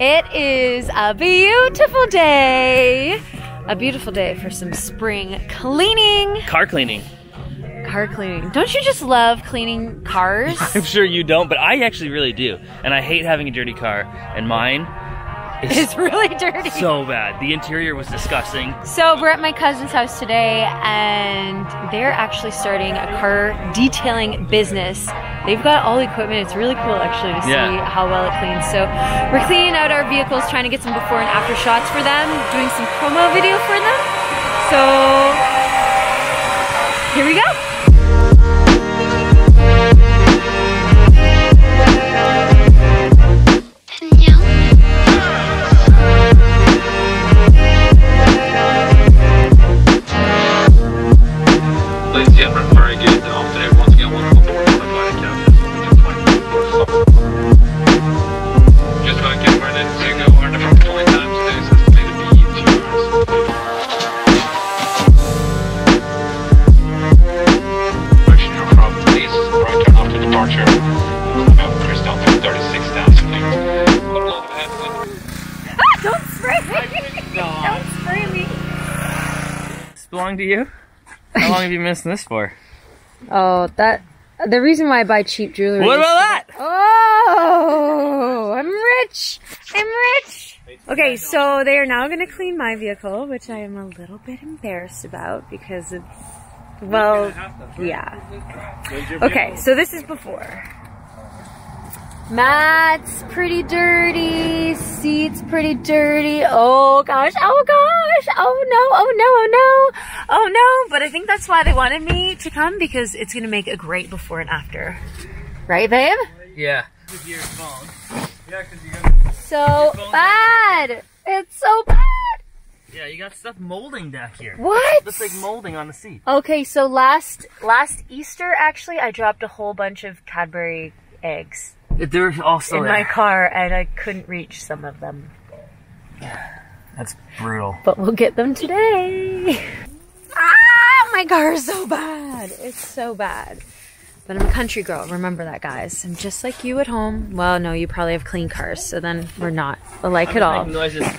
It is a beautiful day. A beautiful day for some spring cleaning. Car cleaning. Car cleaning. Don't you just love cleaning cars? I'm sure you don't, but I actually really do. And I hate having a dirty car. And mine is it's really dirty. so bad. The interior was disgusting. So we're at my cousin's house today and they're actually starting a car detailing business. They've got all the equipment. It's really cool actually to see Yeah. how well it cleans. So we're cleaning out our vehicles, trying to get some before and after shots for them, doing some promo video for them. So here we go. Ladies turn after departure. Crystal 36,000 feet. Hold on ahead, wind Ah, don't spray me! don't spray me! This belong to you? How long have you been missing this for? Oh, that the reason why I buy cheap jewelry. What about that? Oh, I'm rich. I'm rich. Okay, so they are now going to clean my vehicle, which I am a little bit embarrassed about because it's well, yeah. Okay, so this is before. Mat's pretty dirty. Seats pretty dirty. Oh gosh. Oh gosh. Oh no. Oh no. Oh no. Oh no. But I think that's why they wanted me to come because it's gonna make a great before and after. Right, babe? Yeah. So bad. It's so bad. You got stuff molding back here. What? Looks like molding on the seat. Okay, so last last Easter actually I dropped a whole bunch of Cadbury eggs They're also in my car and I couldn't reach some of them. That's brutal. But we'll get them today. Ah, my car is so bad. It's so bad. But I'm a country girl. Remember that, guys. I'm just like you at home. Well, no, you probably have clean cars, so then we're not alike at all.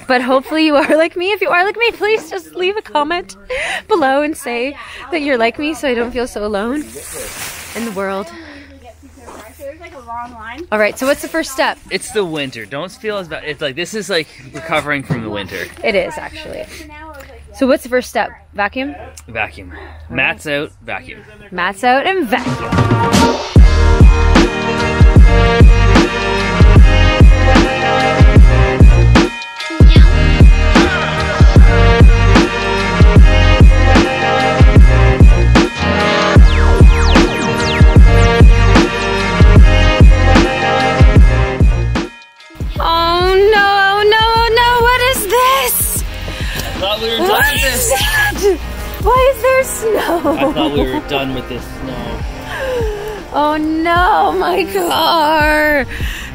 But hopefully you are like me. If you are like me, please just leave a comment below and say that you're like me so I don't feel so alone in the world. There's like a long line. All right, so what's the first step? It's the winter. Don't feel as bad. It's like this is like recovering from the winter. It is actually. So what's the first step? Vacuum? Vacuum. Mats out. Vacuum. Mats out and vacuum. Thought we were What done with is this. that? Why is there snow? I thought we were done with this snow. Oh no, my car.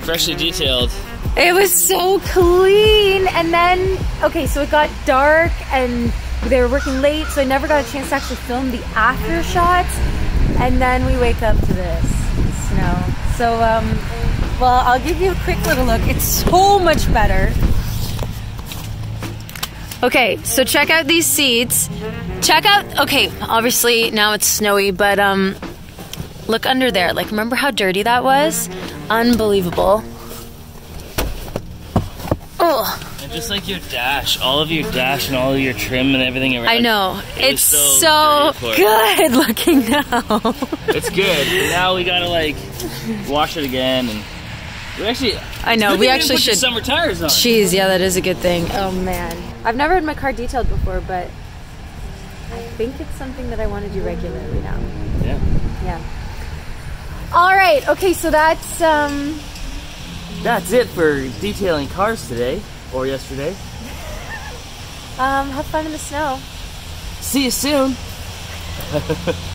Freshly detailed. It was so clean. And then, okay, so it got dark and they were working late, so I never got a chance to actually film the after shots. And then we wake up to this snow. So, um, well, I'll give you a quick little look. It's so much better. Okay, so check out these seats. Check out, okay, obviously now it's snowy, but um, look under there. Like, remember how dirty that was? Unbelievable. Oh, And just like your dash, all of your dash and all of your trim and everything around. I know. It It's so, so good looking now. It's good. Now we gotta like wash it again and we actually I know, we actually didn't put the should. summer tires on. Jeez, yeah, that is a good thing. Oh man. I've never had my car detailed before, but I think it's something that I want to do regularly now. Yeah. Yeah. All right. Okay, so that's um That's it for detailing cars today or yesterday. um have fun in the snow. See you soon.